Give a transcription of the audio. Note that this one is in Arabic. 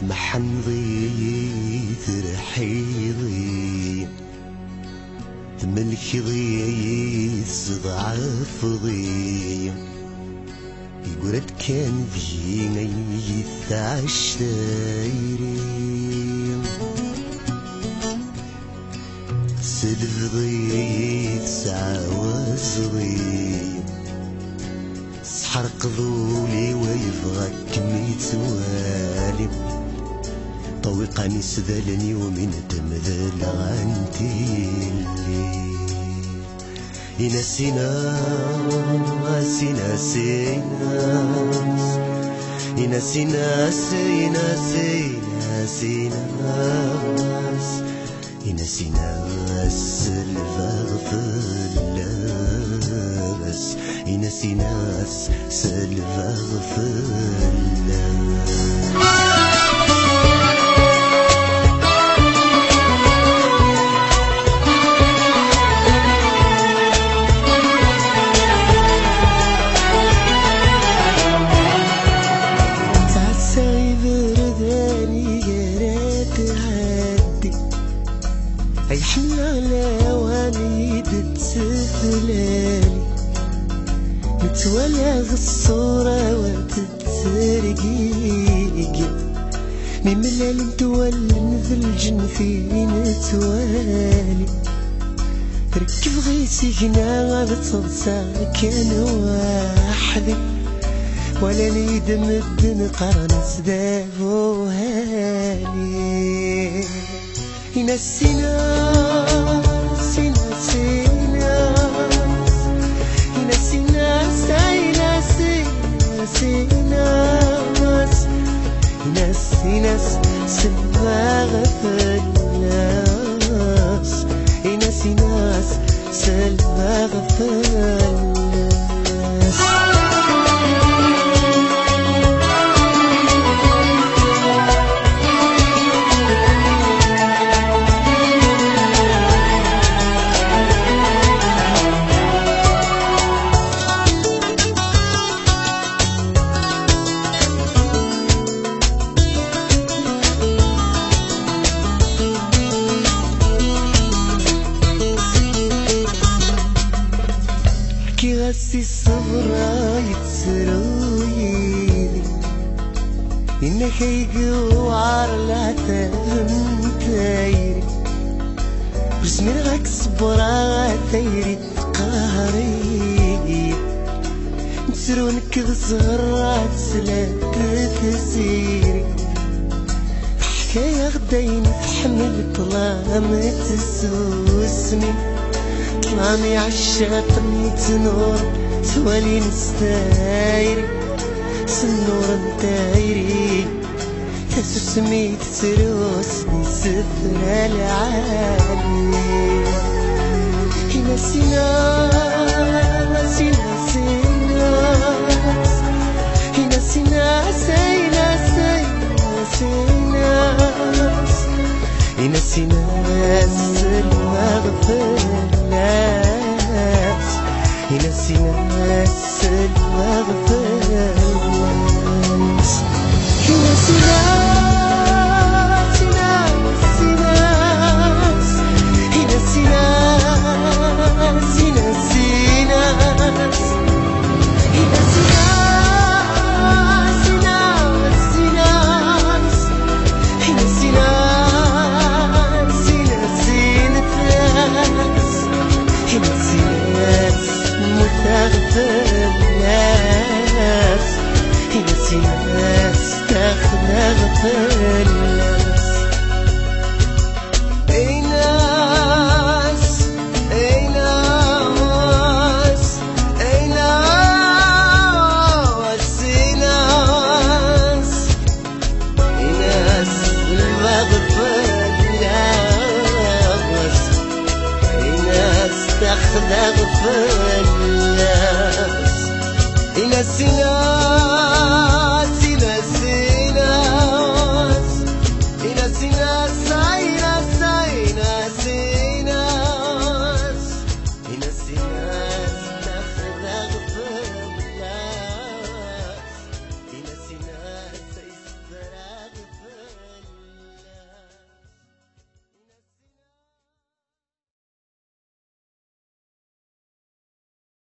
تمحمضي ترحيضي تملك ضي تضعف ضي يقول كان فينا يتعش دايري. سلف ضي تسعوز ضي سحرق ذولي ويفغك طوقني سذلني ومن تمذل غنتي اللي ينسينا سينا سينا ينسينا سينا سينا سينا ينسينا الفغفل ينسينا الفغفل على تسفلالي نتولى الصورة وتترقيق من ملال نتولى في نتوالي ركب غيسي هنا بتصدسا كان وحدي ولا نيد مدن قرن سدابو هالي ينسينا الناس ناس ناس سلفا في الناس يقوار لا تايري بسم صبرا تايري قهري نسرونك بصغرات سلات تسيري حكاية غداين تحمل طلامة تسوسني مامي عالشاطن تنور سوالي نستايري سنور نتايري تسميت تروس سفر العالي. هنا سينا سينا سينا. هنا سينا سينا سينا سينا. هنا سينا المغفر الناس ينسي ناس المغفى تخذغ في الناس